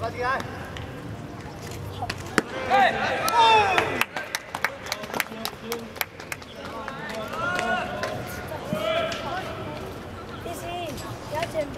快点来！好。哦。丽欣，要减肥。